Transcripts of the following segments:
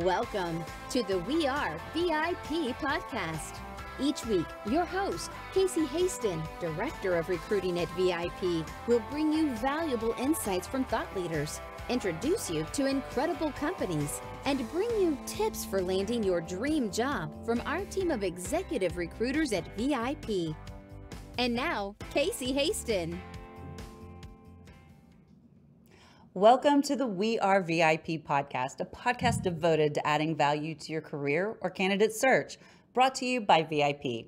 Welcome to the We Are VIP podcast. Each week, your host, Casey Hasten, Director of Recruiting at VIP, will bring you valuable insights from thought leaders, introduce you to incredible companies, and bring you tips for landing your dream job from our team of executive recruiters at VIP. And now, Casey Hasten. Welcome to the We Are VIP podcast, a podcast devoted to adding value to your career or candidate search, brought to you by VIP.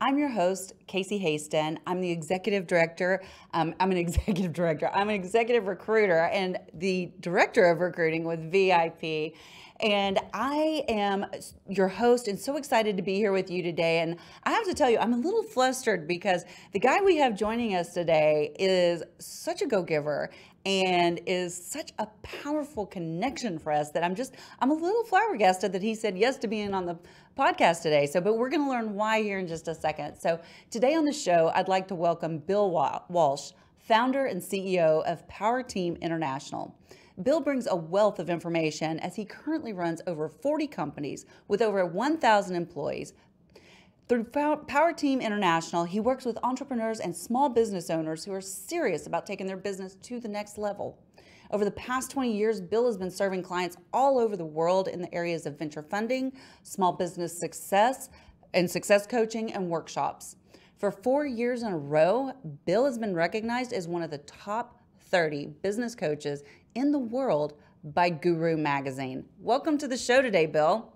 I'm your host, Casey Hasten. I'm the executive director. Um, I'm an executive director. I'm an executive recruiter and the director of recruiting with VIP. And I am your host and so excited to be here with you today. And I have to tell you, I'm a little flustered because the guy we have joining us today is such a go giver and is such a powerful connection for us that I'm just I'm a little flabbergasted that he said yes to being on the podcast today. So, but we're going to learn why here in just a second. So, today on the show, I'd like to welcome Bill Walsh, founder and CEO of PowerTeam International. Bill brings a wealth of information as he currently runs over 40 companies with over 1,000 employees through PowerTeam International, he works with entrepreneurs and small business owners who are serious about taking their business to the next level. Over the past 20 years, Bill has been serving clients all over the world in the areas of venture funding, small business success, and success coaching and workshops. For four years in a row, Bill has been recognized as one of the top 30 business coaches in the world by Guru Magazine. Welcome to the show today, Bill.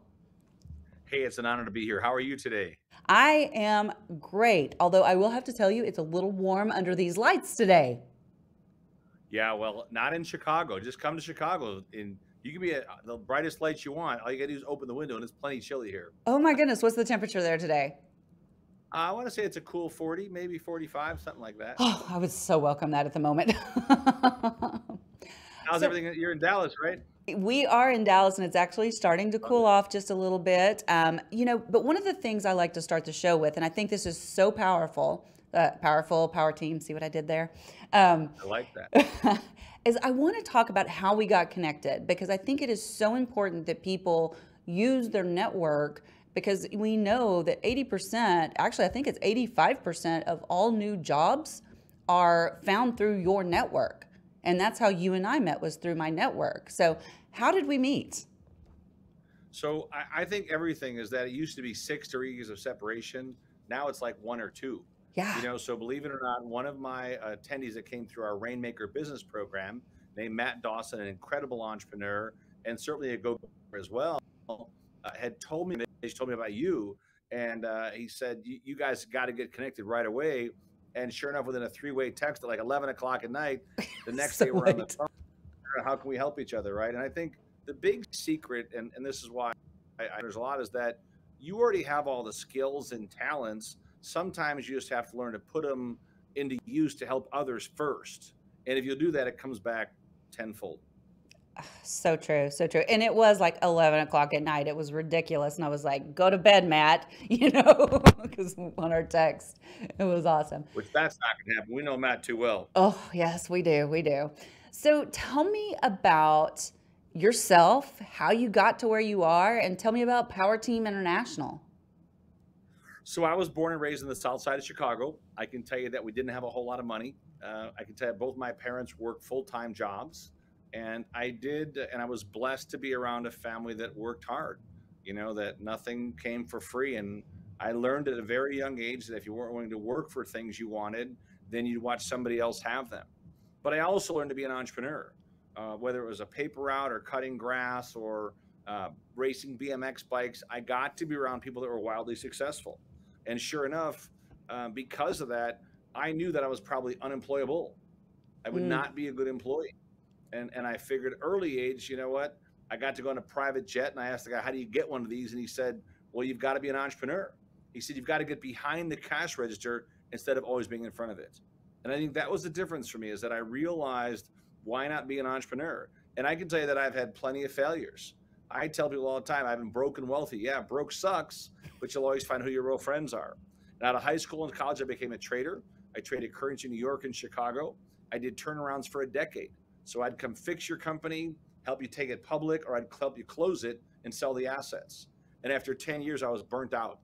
Hey, it's an honor to be here. How are you today? I am great, although I will have to tell you it's a little warm under these lights today. Yeah, well, not in Chicago. Just come to Chicago and you can be at uh, the brightest lights you want. All you got to do is open the window and it's plenty chilly here. Oh my goodness, what's the temperature there today? Uh, I want to say it's a cool 40, maybe 45, something like that. Oh, I would so welcome that at the moment. How's so, everything? You're in Dallas, right? We are in Dallas, and it's actually starting to cool off just a little bit. Um, you know, but one of the things I like to start the show with, and I think this is so powerful, uh, powerful power team. See what I did there? Um, I like that. is I want to talk about how we got connected because I think it is so important that people use their network because we know that 80%, actually, I think it's 85% of all new jobs are found through your network. And that's how you and I met was through my network. So how did we meet? So I, I think everything is that it used to be six degrees of separation. Now it's like one or two. Yeah. You know, so believe it or not, one of my attendees that came through our Rainmaker business program, named Matt Dawson, an incredible entrepreneur and certainly a go as well, uh, had told me he told me about you, and uh, he said you guys got to get connected right away. And sure enough, within a three-way text at like 11 o'clock at night, the next so day we're on the phone. How can we help each other, right? And I think the big secret, and, and this is why I, I, there's a lot, is that you already have all the skills and talents. Sometimes you just have to learn to put them into use to help others first. And if you do that, it comes back tenfold. So true, so true. And it was like 11 o'clock at night. It was ridiculous. And I was like, go to bed, Matt, you know, because on our text, it was awesome. Which that's not going to happen. We know Matt too well. Oh, yes, we do. We do. So tell me about yourself, how you got to where you are, and tell me about PowerTeam International. So I was born and raised in the south side of Chicago. I can tell you that we didn't have a whole lot of money. Uh, I can tell you both my parents worked full time jobs. And I did, and I was blessed to be around a family that worked hard, you know, that nothing came for free. And I learned at a very young age that if you weren't willing to work for things you wanted, then you'd watch somebody else have them. But I also learned to be an entrepreneur, uh, whether it was a paper route or cutting grass or uh, racing BMX bikes. I got to be around people that were wildly successful. And sure enough, uh, because of that, I knew that I was probably unemployable. I would mm. not be a good employee and and I figured early age, you know what? I got to go on a private jet, and I asked the guy, "How do you get one of these?" And he said, "Well, you've got to be an entrepreneur." He said, "You've got to get behind the cash register instead of always being in front of it." And I think that was the difference for me is that I realized why not be an entrepreneur? And I can tell you that I've had plenty of failures. I tell people all the time, I've been broken wealthy. Yeah, broke sucks, but you'll always find who your real friends are. And out of high school and college, I became a trader. I traded currency in New York and Chicago. I did turnarounds for a decade. So I'd come fix your company, help you take it public, or I'd help you close it and sell the assets. And after 10 years, I was burnt out.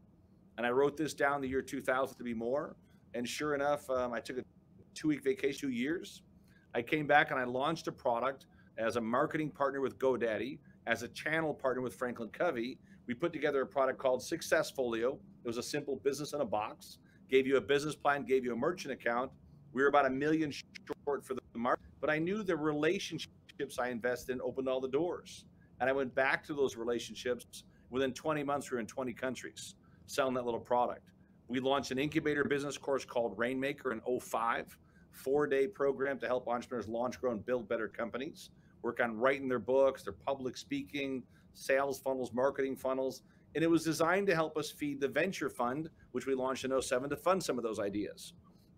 And I wrote this down the year 2000 to be more. And sure enough, um, I took a two week vacation, two years. I came back and I launched a product as a marketing partner with GoDaddy, as a channel partner with Franklin Covey. We put together a product called Successfolio. It was a simple business in a box, gave you a business plan, gave you a merchant account. We were about a million short for the but I knew the relationships I invested in opened all the doors. And I went back to those relationships. Within 20 months, we were in 20 countries selling that little product. We launched an incubator business course called Rainmaker in 05, four day program to help entrepreneurs launch, grow, and build better companies, work on writing their books, their public speaking, sales funnels, marketing funnels. And it was designed to help us feed the venture fund, which we launched in 07 to fund some of those ideas.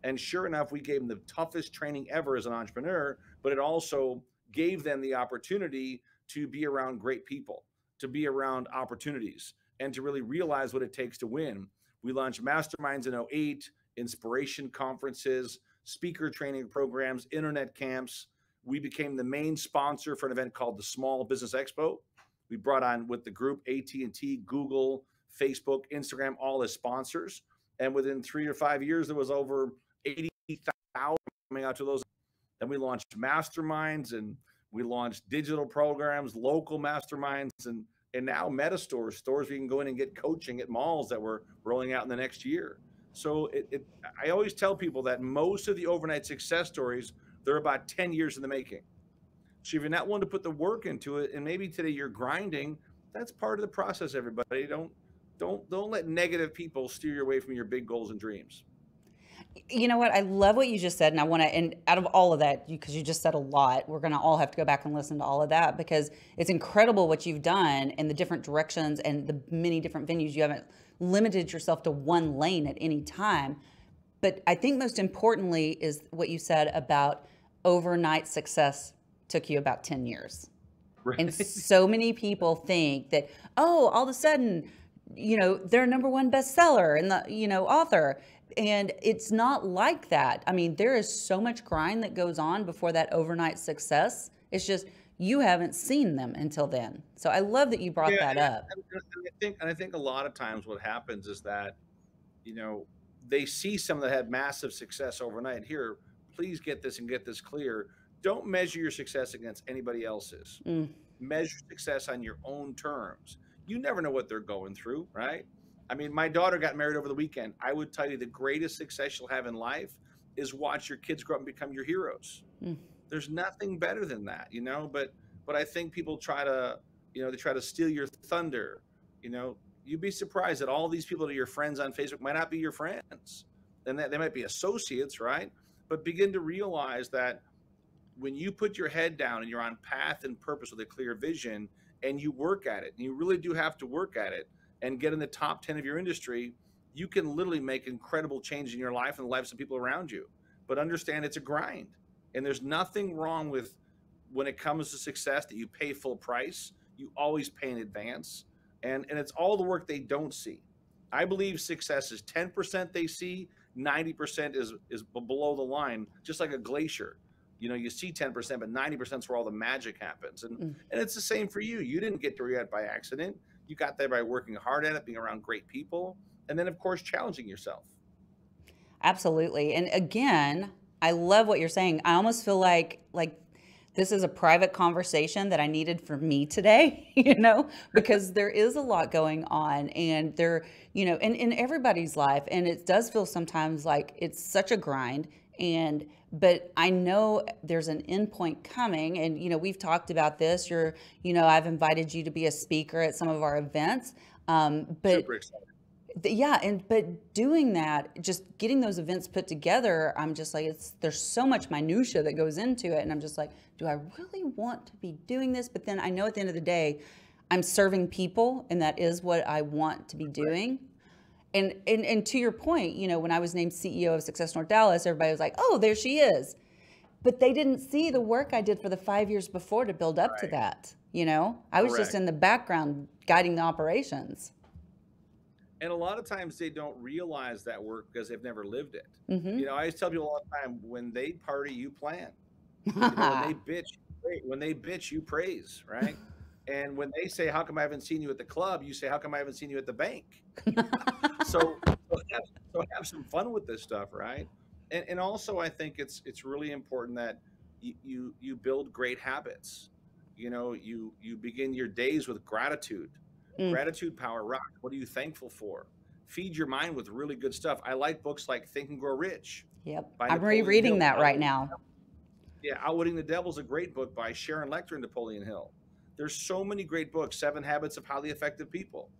And sure enough, we gave them the toughest training ever as an entrepreneur, but it also gave them the opportunity to be around great people, to be around opportunities, and to really realize what it takes to win. We launched masterminds in 08, inspiration conferences, speaker training programs, internet camps. We became the main sponsor for an event called the Small Business Expo. We brought on with the group AT&T, Google, Facebook, Instagram, all as sponsors. And within three or five years, there was over 80,000 coming out to those. Then we launched masterminds and we launched digital programs, local masterminds, and and now meta stores, stores where you can go in and get coaching at malls that we're rolling out in the next year. So it, it, I always tell people that most of the overnight success stories, they're about 10 years in the making. So if you're not willing to put the work into it, and maybe today you're grinding, that's part of the process, everybody. Don't don't don't let negative people steer you away from your big goals and dreams. You know what? I love what you just said, and I want to. And out of all of that, because you, you, just said a lot, we're going to all have to go back and listen to all of that because it's incredible what you've done and the different directions and the many different venues. You haven't limited yourself to one lane at any time. But I think most importantly is what you said about overnight success took you about 10 years. Right. And so many people think that, oh, all of a sudden, you know, they're number one bestseller and the, you know, author. And it's not like that. I mean, there is so much grind that goes on before that overnight success. It's just you haven't seen them until then. So I love that you brought yeah, that and, up. And I think, and I think a lot of times what happens is that, you know, they see some that had massive success overnight. Here, please get this and get this clear. Don't measure your success against anybody else's. Mm. Measure success on your own terms. You never know what they're going through, right? I mean, my daughter got married over the weekend. I would tell you the greatest success you'll have in life is watch your kids grow up and become your heroes. Mm. There's nothing better than that, you know. But but I think people try to, you know, they try to steal your thunder. You know, you'd be surprised that all these people that are your friends on Facebook might not be your friends, and that they might be associates, right? But begin to realize that when you put your head down and you're on path and purpose with a clear vision, and you work at it, and you really do have to work at it and get in the top 10 of your industry, you can literally make incredible change in your life and the lives of people around you. But understand it's a grind. And there's nothing wrong with when it comes to success that you pay full price, you always pay in advance. And, and it's all the work they don't see. I believe success is 10% they see, 90% is, is below the line, just like a glacier. You know, you see 10%, but 90% is where all the magic happens. And, mm. and it's the same for you. You didn't get to where by accident. You got there by working hard at it, being around great people, and then, of course, challenging yourself. Absolutely. And again, I love what you're saying. I almost feel like like this is a private conversation that I needed for me today, you know, because there is a lot going on and there, you know, in, in everybody's life. And it does feel sometimes like it's such a grind. And, but I know there's an endpoint coming. And, you know, we've talked about this. You're, you know, I've invited you to be a speaker at some of our events. Um, but yeah and but doing that just getting those events put together i'm just like it's there's so much minutia that goes into it and i'm just like do i really want to be doing this but then i know at the end of the day i'm serving people and that is what i want to be doing and and, and to your point you know when i was named ceo of success north dallas everybody was like oh there she is but they didn't see the work i did for the five years before to build up right. to that you know i was Correct. just in the background guiding the operations and a lot of times they don't realize that work because they've never lived it. Mm-hmm. You know, I always tell people all the time: when they party, you plan. you know, when they bitch, when they bitch, you praise, right? And when they say, "How come I haven't seen you at the club?" you say, "How come I haven't seen you at the bank?" so, so have, so have some fun with this stuff, right? And and also, I think it's it's really important that you you, you build great habits. You know, you you begin your days with gratitude. Mm. Gratitude power rock. What are you thankful for? Feed your mind with really good stuff. I like books like Think and Grow Rich. Yep, I'm rereading that right now. Yeah, Outwitting the Devil is a great book by Sharon Lechter and Napoleon Hill. There's so many great books. Seven Habits of Highly Effective People.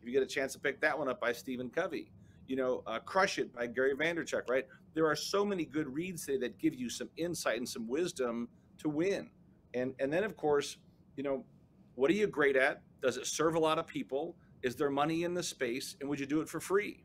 If you get a chance to pick that one up by Stephen Covey. You know, uh, Crush It by Gary Vaynerchuk, right? There are so many good reads today that give you some insight and some wisdom to win. And and then of course, you know, what are you great at? Does it serve a lot of people? Is there money in the space? And would you do it for free?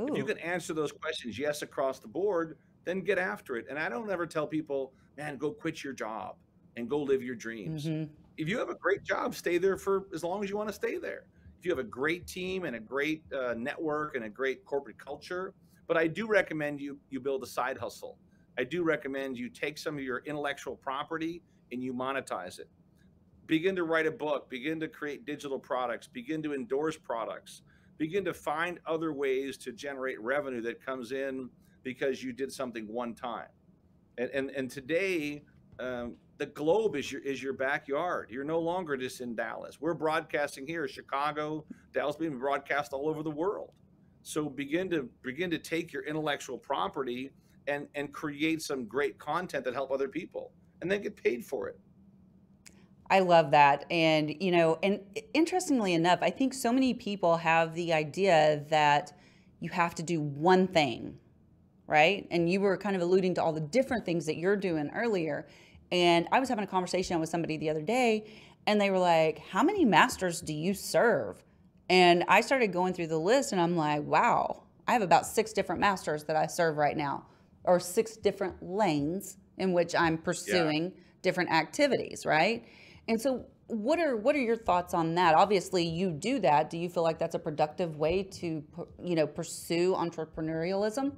Ooh. If you can answer those questions yes across the board, then get after it. And I don't ever tell people, man, go quit your job and go live your dreams. Mm-hmm. If you have a great job, stay there for as long as you want to stay there. If you have a great team and a great uh, network and a great corporate culture, but I do recommend you you build a side hustle. I do recommend you take some of your intellectual property and you monetize it. Begin to write a book, begin to create digital products, begin to endorse products, begin to find other ways to generate revenue that comes in because you did something one time. And and, and today, um, the globe is your is your backyard. You're no longer just in Dallas. We're broadcasting here, Chicago, Dallas, being broadcast all over the world. So begin to begin to take your intellectual property and and create some great content that help other people, and then get paid for it. I love that. And, you know, and interestingly enough, I think so many people have the idea that you have to do one thing right? And you were kind of alluding to all the different things that you're doing earlier. And I was having a conversation with somebody the other day, and they were like, How many masters do you serve? And I started going through the list, and I'm like, Wow, I have about six different masters that I serve right now, or six different lanes in which I'm pursuing yeah. different activities, right? And so, what are what are your thoughts on that? Obviously, you do that. Do you feel like that's a productive way to, you know, pursue entrepreneurialism?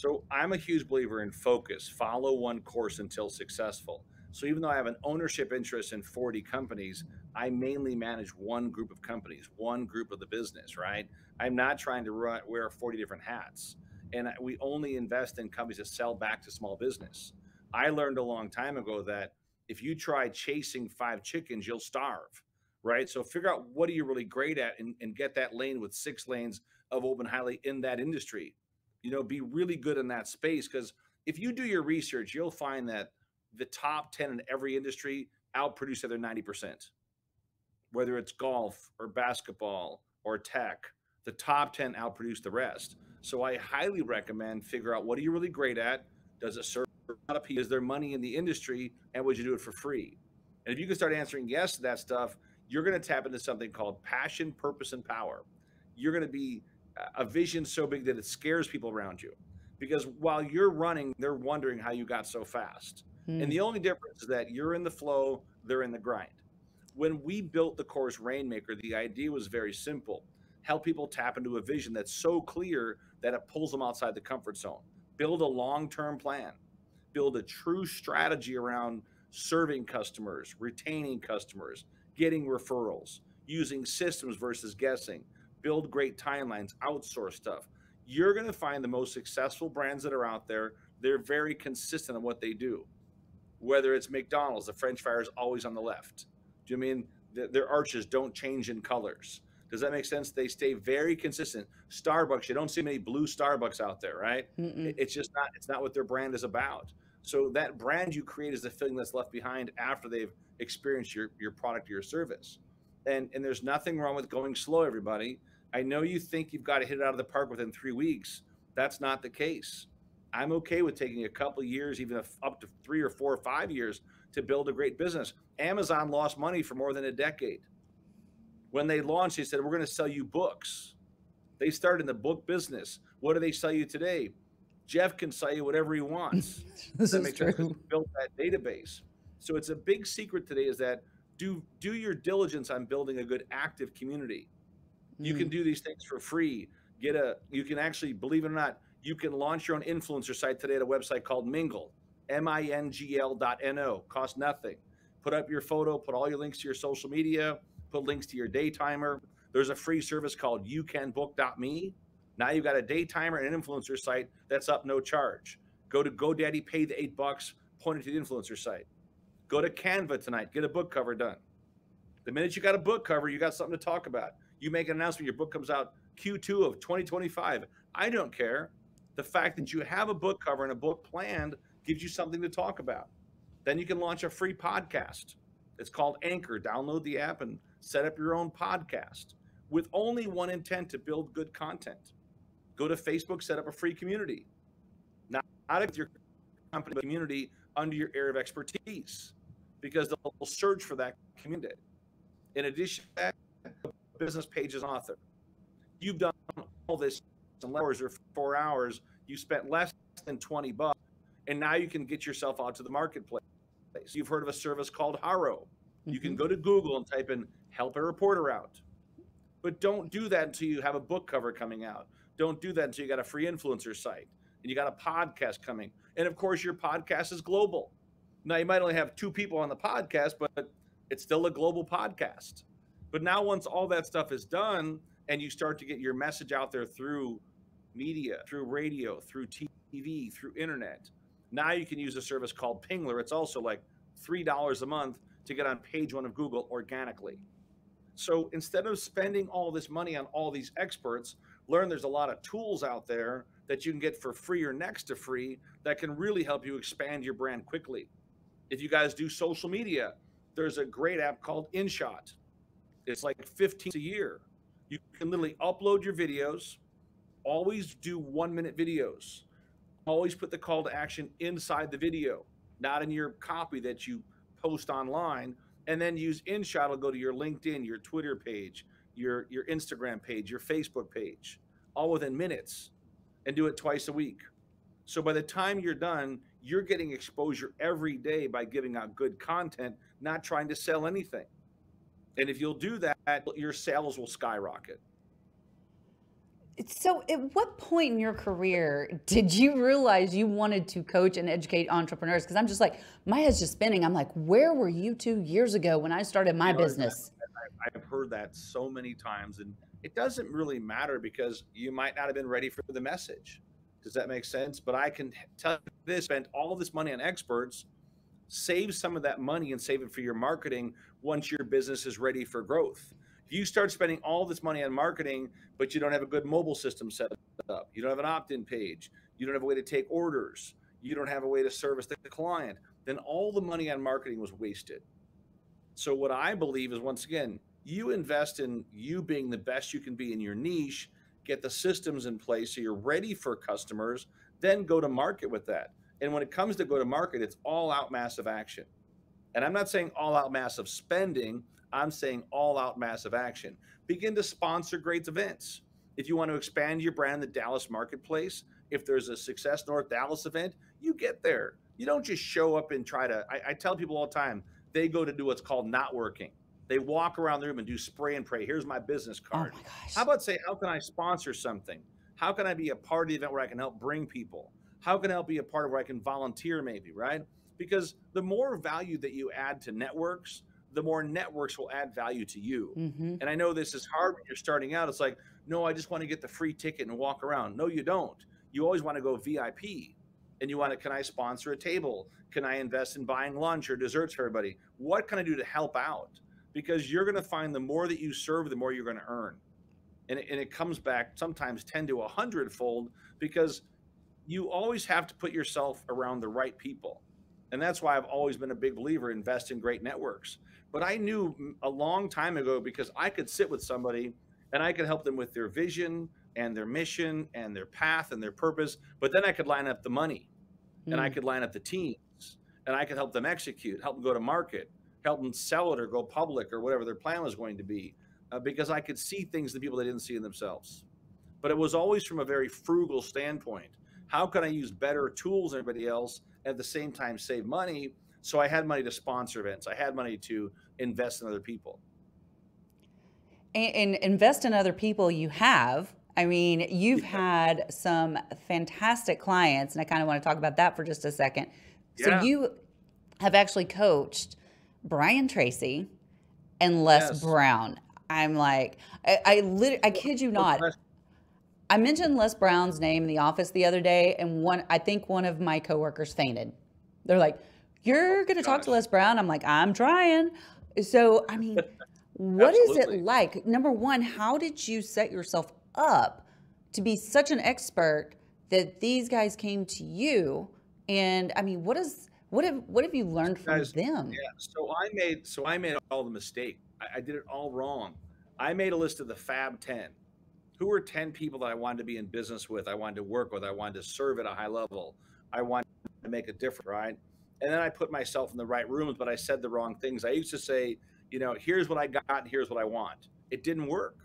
So I'm a huge believer in focus, follow one course until successful. So even though I have an ownership interest in 40 companies, I mainly manage one group of companies, one group of the business, right? I'm not trying to run, wear 40 different hats. And we only invest in companies that sell back to small business. I learned a long time ago that if you try chasing five chickens, you'll starve, right? So figure out what are you really great at and, and get that lane with six lanes of open highly in that industry you know, be really good in that space. Because if you do your research, you'll find that the top 10 in every industry outproduce other 90%, whether it's golf or basketball or tech, the top 10 outproduce the rest. So I highly recommend figure out what are you really great at? Does it serve a lot of people? Is there money in the industry? And would you do it for free? And if you can start answering yes to that stuff, you're going to tap into something called passion, purpose, and power. You're going to be a vision so big that it scares people around you. Because while you're running, they're wondering how you got so fast. Mm. And the hmm. only difference is that you're in the flow, they're in the grind. When we built the course Rainmaker, the idea was very simple help people tap into a vision that's so clear that it pulls them outside the comfort zone. Build a long term plan, build a true strategy around serving customers, retaining customers, getting referrals, using systems versus guessing build great timelines, outsource stuff. You're going to find the most successful brands that are out there. They're very consistent on what they do. Whether it's McDonald's, the French fry is always on the left. Do you mean their arches don't change in colors? Does that make sense? They stay very consistent. Starbucks, you don't see many blue Starbucks out there, right? Mm-mm. It's just not. It's not what their brand is about. So that brand you create is the feeling that's left behind after they've experienced your your product or your service. And and there's nothing wrong with going slow, everybody. I know you think you've got to hit it out of the park within three weeks. That's not the case. I'm okay with taking a couple years, even up to three or four or five years to build a great business. Amazon lost money for more than a decade. When they launched, they said, We're going to sell you books. They started in the book business. What do they sell you today? Jeff can sell you whatever he wants. this that is true. Built that database. So it's a big secret today is that do do your diligence on building a good active community. You can mm-hmm. do these things for free. Get a, you can actually, believe it or not, you can launch your own influencer site today at a website called Mingle, M I N G L dot N O, cost nothing. Put up your photo, put all your links to your social media, put links to your day timer. There's a free service called youcanbook.me. Now you've got a day timer and an influencer site that's up no charge. Go to GoDaddy, pay the eight bucks, point it to the influencer site. Go to Canva tonight, get a book cover done. The minute you got a book cover, you got something to talk about. You make an announcement, your book comes out Q2 of 2025. I don't care. The fact that you have a book cover and a book planned gives you something to talk about. Then you can launch a free podcast. It's called Anchor. Download the app and set up your own podcast with only one intent to build good content. Go to Facebook, set up a free community. Not out of your company community under your area of expertise because they'll search for that community. In addition to that, business pages author. You've done all this in hours or four hours. You spent less than 20 bucks, and now you can get yourself out to the marketplace. You've heard of a service called Haro. You mm-hmm. can go to Google and type in help a reporter out. But don't do that until you have a book cover coming out. Don't do that until you got a free influencer site and you got a podcast coming. And of course, your podcast is global. Now, you might only have two people on the podcast, but it's still a global podcast. But now, once all that stuff is done and you start to get your message out there through media, through radio, through TV, through internet, now you can use a service called Pingler. It's also like $3 a month to get on page one of Google organically. So instead of spending all this money on all these experts, learn there's a lot of tools out there that you can get for free or next to free that can really help you expand your brand quickly. If you guys do social media, there's a great app called InShot. It's like 15 a year. You can literally upload your videos, always do one minute videos, always put the call to action inside the video, not in your copy that you post online, and then use InShot. It'll go to your LinkedIn, your Twitter page, your, your Instagram page, your Facebook page, all within minutes, and do it twice a week. So by the time you're done, you're getting exposure every day by giving out good content, not trying to sell anything. And if you'll do that, your sales will skyrocket. So, at what point in your career did you realize you wanted to coach and educate entrepreneurs? Because I'm just like, my head's just spinning. I'm like, where were you two years ago when I started my business? I've heard that so many times, and it doesn't really matter because you might not have been ready for the message. Does that make sense? But I can tell you this: spend all this money on experts, save some of that money and save it for your marketing once your business is ready for growth. If you start spending all this money on marketing, but you don't have a good mobile system set up, you don't have an opt-in page, you don't have a way to take orders, you don't have a way to service the client, then all the money on marketing was wasted. So what I believe is once again, you invest in you being the best you can be in your niche get the systems in place so you're ready for customers, then go to market with that. And when it comes to go to market, it's all out massive action. And I'm not saying all out massive spending, I'm saying all out massive action. Begin to sponsor great events. If you want to expand your brand in the Dallas marketplace, if there's a Success North Dallas event, you get there. You don't just show up and try to. I, I tell people all the time, they go to do what's called not working. They walk around the room and do spray and pray. Here's my business oh card. Oh my. How about say, how can I sponsor something? How can I be a part of the event where I can help bring people? How can I help be a part of where I can volunteer, maybe, right? Because the more value that you add to networks, the more networks will add value to you. Mm-hmm. And I know this is hard when you're starting out. It's like, no, I just want to get the free ticket and walk around. No, you don't. You always want to go VIP and you want to, can I sponsor a table? Can I invest in buying lunch or desserts for everybody? What can I do to help out? because you're going to find the more that you serve, the more you're going to earn. And it, and it comes back sometimes 10 to 100 fold because you always have to put yourself around the right people. And that's why I've always been a big believer invest in great networks. But I knew a long time ago because I could sit with somebody and I could help them with their vision and their mission and their path and their purpose. But then I could line up the money mm. and I hmm. could line up the teams and I could help them execute, help them go to market, help them sell it or go public or whatever their plan was going to be uh, because I could see things that people they didn't see in themselves. But it was always from a very frugal standpoint. How can I use better tools than everybody else at the same time save money? So I had money to sponsor events. I had money to invest in other people. And, and invest in other people you have. I mean, you've yeah. had some fantastic clients, and I kind of want to talk about that for just a second. So you have actually coached Brian Tracy and Les Yes. Brown. I'm like, I, I lit- I kid you not. I mentioned Les Brown's name in the office the other day, and one, I think one of my coworkers fainted. They're like, "You're oh, going to talk to. Les Brown?" I'm like, "I'm trying." So, I mean, what is it like? Number one, how did you set yourself up to be such an expert that these guys came to you? And I mean, what is what have what have you learned from Guys, them? Yeah. So I made so I made all the mistake. I, I did it all wrong. I made a list of the Fab Ten. Who were ten people that I wanted to be in business with? I wanted to work with. I wanted to serve at a high level. I wanted to make a difference, right? And then I put myself in the right rooms, but I said the wrong things. I used to say, you know, here's what I got, here's what I want. It didn't work.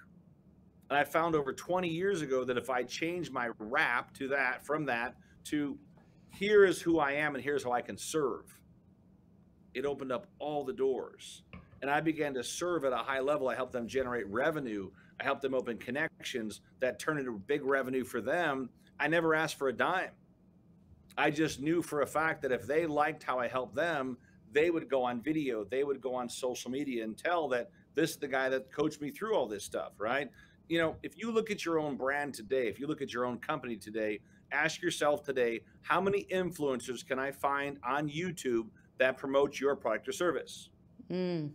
And I found over 20 years ago that if I changed my rap to that, from that to here is who I am and here's how I can serve, it opened up all the doors. And I began to serve at a high level. I helped them generate revenue. I helped them open connections that turned into big revenue for them. I never asked for a dime. I just knew for a fact that if they liked how I helped them, they would go on video, they would go on social media and tell that this is the guy that coached me through all this stuff, right? You know, if you look at your own brand today, if you look at your own company today, ask yourself today, how many influencers can I find on YouTube that promote your product or service? Mm,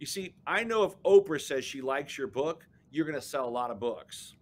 You see, I know if Oprah says she likes your book, you're going to sell a lot of books.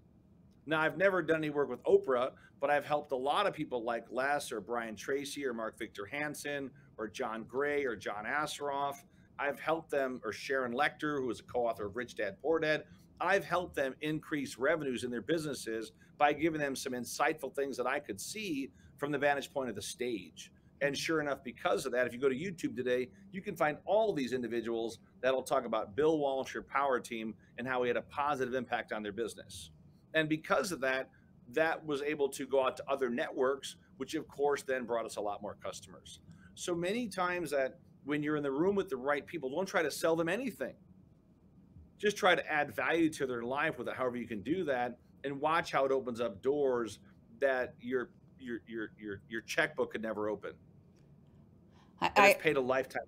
Now, I've never done any work with Oprah, but I've helped a lot of people like Les or Brian Tracy or Mark Victor Hansen or John Gray or John Assaraf. I've helped them, or Sharon Lechter, who is a co author of Rich Dad Poor Dad. I've helped them increase revenues in their businesses by giving them some insightful things that I could see from the vantage point of the stage. And sure enough, because of that, if you go to YouTube today, you can find all these individuals that'll talk about Bill Walsh, your power team, and how he had a positive impact on their business. And because of that, that was able to go out to other networks, which of course then brought us a lot more customers. So many times that when you're in the room with the right people, don't try to sell them anything. Just try to add value to their life with it, however you can do that, and watch how it opens up doors that your your your your your checkbook could never open. I, I, paid a lifetime.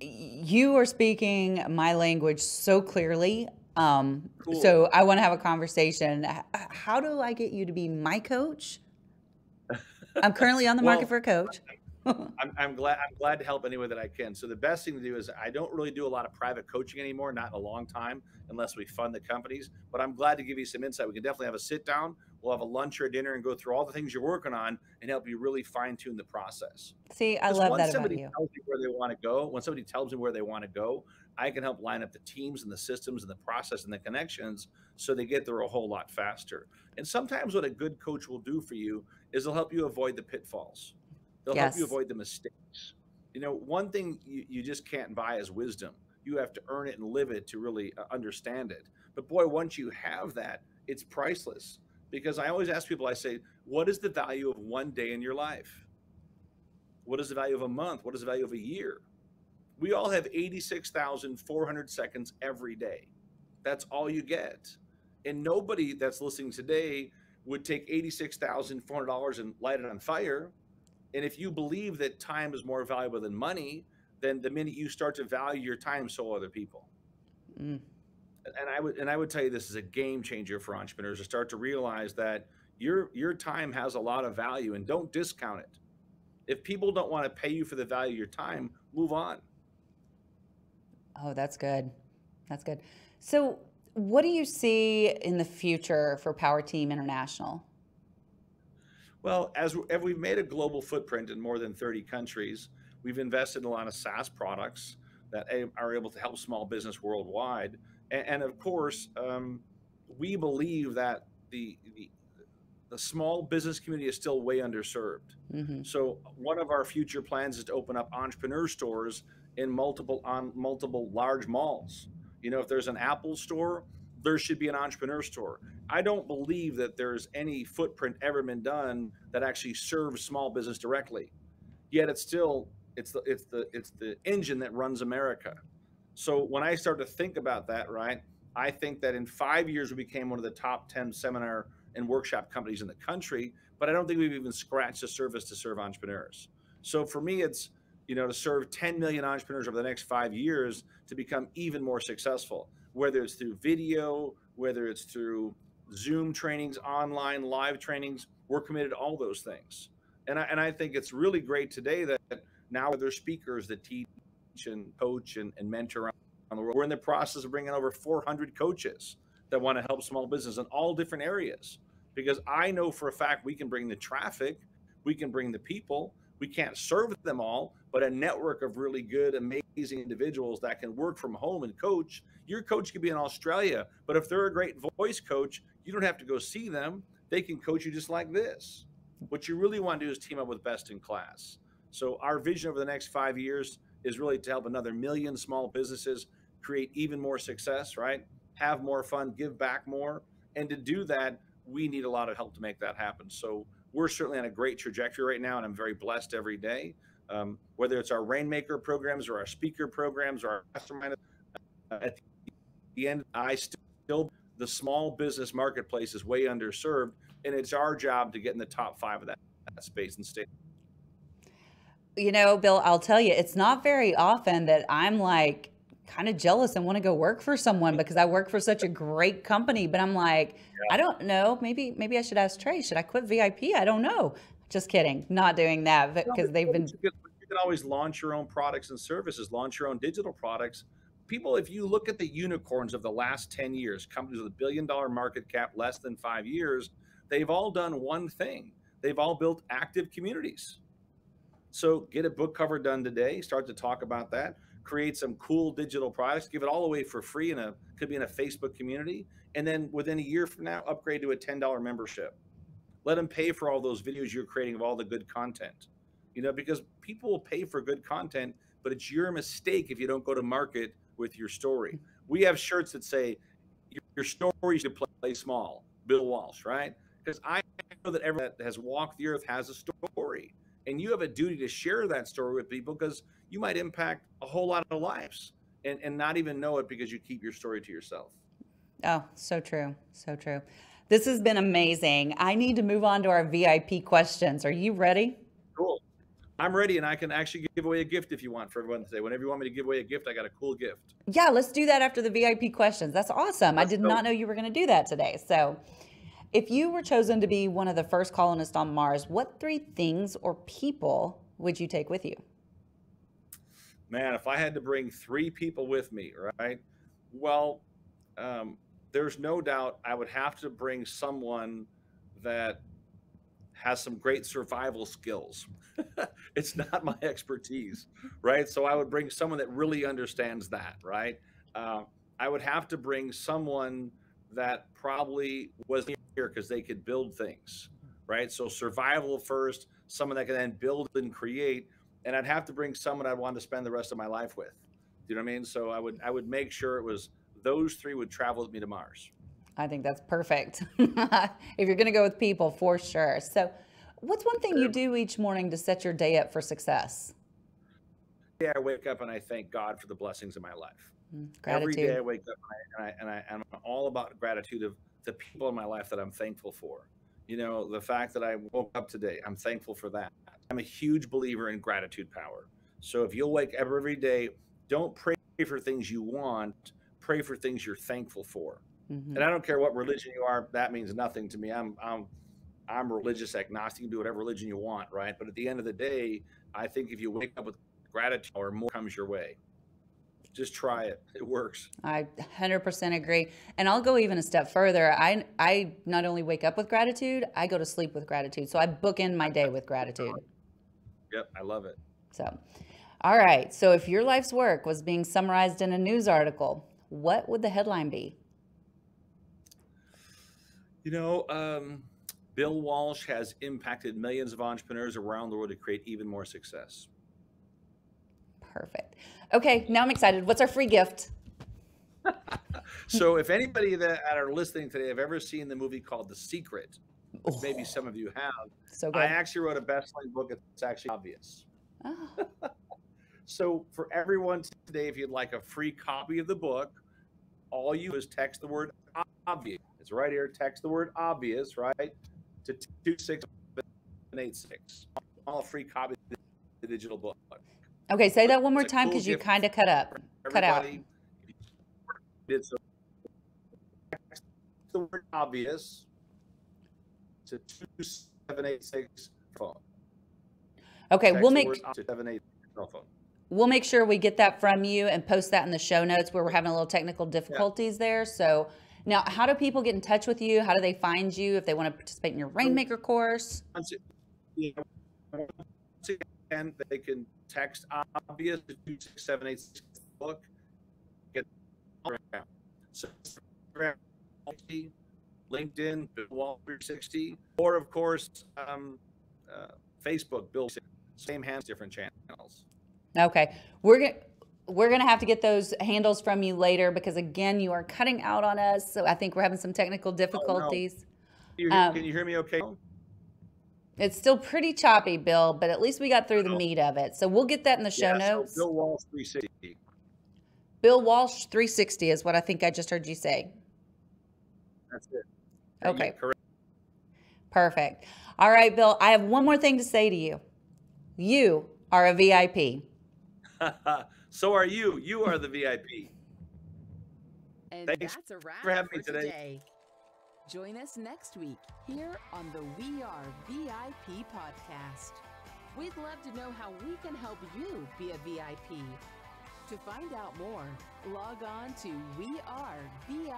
you are speaking my language so clearly. Um, Cool. So I want to have a conversation. How do I get you to be my coach? I'm currently on the market for a coach. I'm, I'm glad I'm glad to help any way that I can. So the best thing to do is I don't really do a lot of private coaching anymore, not in a long time, unless we fund the companies. But I'm glad to give you some insight. We can definitely have a sit down. We'll have a lunch or a dinner and go through all the things you're working on and help you really fine tune the process. See, I love that about somebody you. tells you where they want to go, when somebody tells me where they want to go, I can help line up the teams and the systems and the process and the connections so they get there a whole lot faster. And sometimes what a good coach will do for you is they'll help you avoid the pitfalls. They'll help you avoid the mistakes. You know, one thing you, you just can't buy is wisdom. You have to earn it and live it to really uh, understand it. But boy, once you have that, it's priceless. Because I always ask people, I say, what is the value of one day in your life? What is the value of a month? What is the value of a year? We all have 86,400 seconds every day. That's all you get. And nobody that's listening today would take $86,400 and light it on fire. And if you believe that time is more valuable than money, then the minute you start to value your time, so other people. Mm. And I would and I would tell you this is a game changer for entrepreneurs to start to realize that your your time has a lot of value and don't discount it. If people don't want to pay you for the value of your time, move on. Oh, that's good. That's good. So, what do you see in the future for PowerTeam International? Well, as, we- as we've made a global footprint in more than 30 countries, we've invested in a lot of SaaS products that are able to help small business worldwide. And, and of course, um, we believe that the, the the small business community is still way underserved. hmm So one of our future plans is to open up entrepreneur stores in multiple on multiple large malls. You know, if there's an Apple store, there should be an entrepreneur store. I don't believe that there's any footprint ever been done that actually serves small business directly. Yet it's still it's the it's the it's the engine that runs America. So when I start to think about that, right, I think that in five years we became one of the top 10 seminar and workshop companies in the country, but I don't think we've even scratched the surface to serve entrepreneurs. So for me, it's you know, to serve 10 million entrepreneurs over the next five years to become even more successful, whether it's through video, whether it's through Zoom trainings, online live trainings. We're committed to all those things. And I, and I think it's really great today that now there's speakers that teach and coach and, and mentor around the world. We're in the process of bringing over 400 coaches that want to help small business in all different areas because I know for a fact we can bring the traffic, we can bring the people, we can't serve them all, but a network of really good, amazing individuals that can work from home and coach. Your coach could be in Australia, but if they're a great voice coach, you don't have to go see them. They can coach you just like this. What you really want to do is team up with best in class. So, our vision over the next five years is really to help another million small businesses create even more success, right? Have more fun, give back more. And to do that, we need a lot of help to make that happen. So, we're certainly on a great trajectory right now, and I'm very blessed every day. Um, whether it's our Rainmaker programs or our speaker programs or our mastermind, uh, at the end, I still, the small business marketplace is way underserved, and it's our job to get in the top five of that, that space and stay. You know, Bill, I'll tell you, it's not very often that I'm like, kind of jealous and want to go work for someone mm. because I work for such a great company. But I'm like, yeah. I don't know. Maybe maybe I should ask Trey. Should I quit VIP? I don't know. Just kidding. Not doing that because they've been. You can always launch your own products and services. Launch your own digital products. People, if you look at the unicorns of the last 10 years, companies with a billion dollar market cap less than five years, they've all done one thing. They've all built active communities. So get a book cover done today. Start to talk about that create some cool digital products, give it all away for free in a could be in a Facebook community, and then within a year from now, upgrade to a ten dollar membership. Let them pay for all those videos you're creating of all the good content. You know, because people will pay for good content, but it's your mistake if you don't go to market with your story. Mm-hmm. We have shirts that say your story should play small. Bill Walsh, right? Because I know that everyone that has walked the earth has a story and you have a duty to share that story with people because you might impact a whole lot of lives and, and not even know it because you keep your story to yourself. Oh, so true. So true. This has been amazing. I need to move on to our VIP questions. Are you ready? Cool. I'm ready, and I can actually give away a gift if you want for everyone today. Whenever you want me to give away a gift, I got a cool gift. Yeah, let's do that after the VIP questions. That's awesome. Let's I did go. not know you were going to do that today. So, if you were chosen to be one of the first colonists on Mars, what three things or people would you take with you? Man, if I had to bring three people with me, right? Well, um, there's no doubt I would have to bring someone that has some great survival skills. it's not my expertise, right? So I would bring someone that really understands that, right? Uh, I would have to bring someone that probably was here because they could build things, right? So survival first, someone that can then build and create. And I'd have to bring someone I'd want to spend the rest of my life with. Do you know what I mean? So I would I would make sure it was those three would travel with me to Mars. I think that's perfect. if you're going to go with people, for sure. So, what's one thing you do each morning to set your day up for success? Yeah, I wake up and I thank God for the blessings in my life. Gratitude. Mm, Every day I wake up and, I, and, I, and I'm all about gratitude of the people in my life that I'm thankful for. You know, the fact that I woke up today, I'm thankful for that. I'm a huge believer in gratitude power. So if you'll wake up every day, don't pray for things you want, pray for things you're thankful for. Mm-hmm. And I don't care what religion you are, that means nothing to me. I'm I'm I'm religious agnostic. You can do whatever religion you want, right? But at the end of the day, I think if you wake up with gratitude or more comes your way just try it. It works. I 100% agree. And I'll go even a step further. I I not only wake up with gratitude, I go to sleep with gratitude. So I book in my day with gratitude. Yep, I love it. So, all right. So if your life's work was being summarized in a news article, what would the headline be? You know, um, Bill Walsh has impacted millions of entrepreneurs around the world to create even more success. Perfect. Okay, now I'm excited. What's our free gift? so, if anybody that are listening today have ever seen the movie called The Secret, oh. maybe some of you have, so good. I actually wrote a best-selling book. It's actually obvious. Oh. so, for everyone today, if you'd like a free copy of the book, all you do is text the word obvious. It's right here. Text the word obvious, right, to two six eight six. All free copies of the digital book. Okay, say that one more It's a time cool because you kind of cut up, cut out. So. The word obvious to two seven eight six phone. Okay, Text we'll make seven eight cell phone. we'll make sure we get that from you and post that in the show notes where we're having a little technical difficulties there. So now, how do people get in touch with you? How do they find you if they want to participate in your Rainmaker course? Once again, they can text obvious to two six seven eight six book. Get so LinkedIn, Bill Walsh 360, or of course, um, uh, Facebook, Bill. Same hands, different channels. Okay, we're gonna we're gonna have to get those handles from you later because again, you are cutting out on us. So I think we're having some technical difficulties. You, Um, can you hear me okay? It's still pretty choppy, Bill, but at least we got through the meat of it. So we'll get that in the show Yeah, so notes. Bill Walsh 360. Bill Walsh 360 is what I think I just heard you say. That's it. Okay. Correct. Perfect. All right, Bill, I have one more thing to say to you. You are a VIP. so are you. You are the VIP. And Thanks that's a wrap for having me for today. Join us next week here on the We Are VIP podcast. We'd love to know how we can help you be a VIP. To find out more, log on to wearevip.com.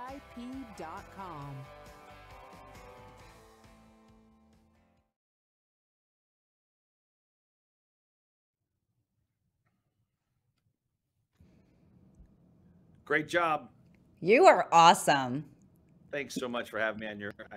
Great job. You are awesome. Thanks so much for having me on your on